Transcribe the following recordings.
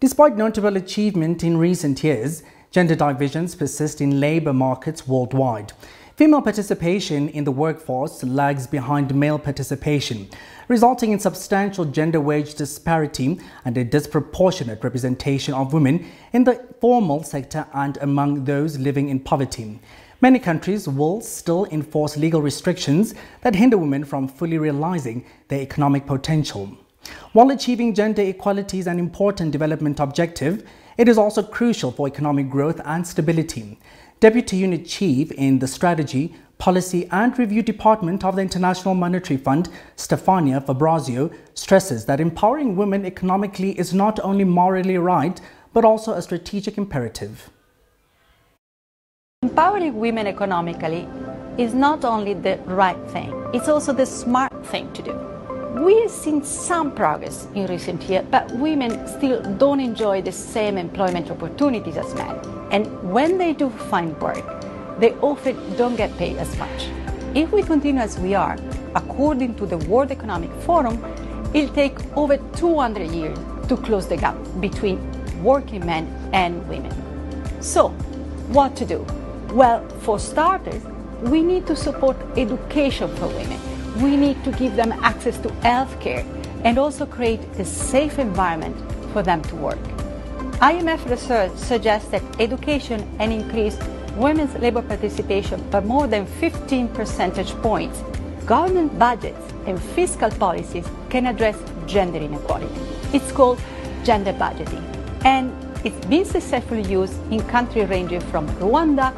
Despite notable achievement in recent years, gender divisions persist in labour markets worldwide. Female participation in the workforce lags behind male participation, resulting in substantial gender wage disparity and a disproportionate representation of women in the formal sector and among those living in poverty. Many countries will still enforce legal restrictions that hinder women from fully realizing their economic potential. While achieving gender equality is an important development objective, it is also crucial for economic growth and stability. Deputy Unit Chief in the Strategy, Policy and Review Department of the International Monetary Fund, Stefania Fabrizio, stresses that empowering women economically is not only morally right, but also a strategic imperative. Empowering women economically is not only the right thing, it's also the smart thing to do. We have seen some progress in recent years, but women still don't enjoy the same employment opportunities as men. And when they do find work, they often don't get paid as much. If we continue as we are, according to the World Economic Forum, it'll take over 200 years to close the gap between working men and women. So, what to do? Well, for starters, we need to support education for women we need to give them access to health care and also create a safe environment for them to work. IMF research suggests that education and increased women's labor participation by more than 15 percentage points. Government budgets and fiscal policies can address gender inequality. It's called gender budgeting, and it's been successfully used in countries ranging from Rwanda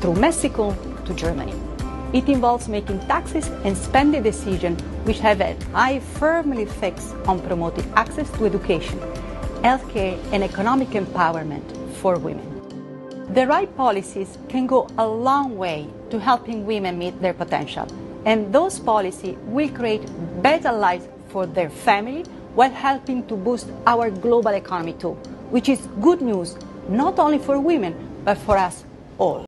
through Mexico to Germany. It involves making taxes and spending decisions which have an eye firmly fixed on promoting access to education, healthcare, and economic empowerment for women. The right policies can go a long way to helping women meet their potential, and those policies will create better lives for their family while helping to boost our global economy too, which is good news not only for women but for us all.